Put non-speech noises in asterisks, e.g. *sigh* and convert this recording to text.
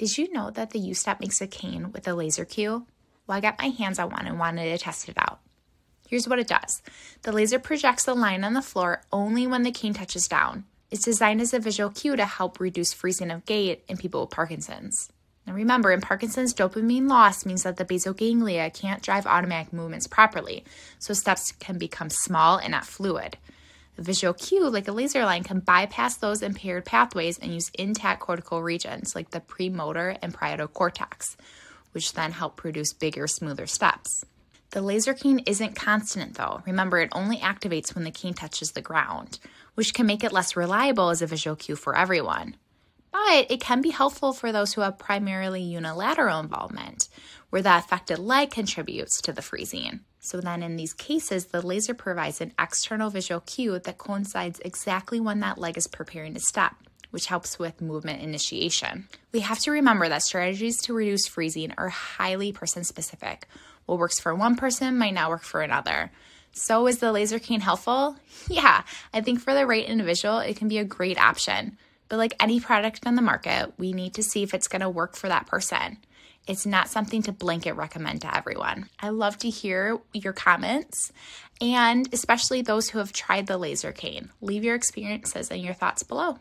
Did you know that the U-Step makes a cane with a laser cue? Well, I got my hands on one and wanted to test it out. Here's what it does. The laser projects the line on the floor only when the cane touches down. It's designed as a visual cue to help reduce freezing of gait in people with Parkinson's. Now remember, in Parkinson's, dopamine loss means that the basal ganglia can't drive automatic movements properly, so steps can become small and not fluid. Visual cue, like a laser line, can bypass those impaired pathways and use intact cortical regions like the premotor and parietal cortex, which then help produce bigger, smoother steps. The laser cane isn't constant though. Remember, it only activates when the cane touches the ground, which can make it less reliable as a visual cue for everyone. But it can be helpful for those who have primarily unilateral involvement, where the affected leg contributes to the freezing. So then in these cases, the laser provides an external visual cue that coincides exactly when that leg is preparing to step, which helps with movement initiation. We have to remember that strategies to reduce freezing are highly person specific. What works for one person might not work for another. So is the laser cane helpful? *laughs* Yeah, I think for the right individual, it can be a great option. But like any product on the market, we need to see if it's going to work for that person. It's not something to blanket recommend to everyone. I love to hear your comments and especially those who have tried the laser cane. Leave your experiences and your thoughts below.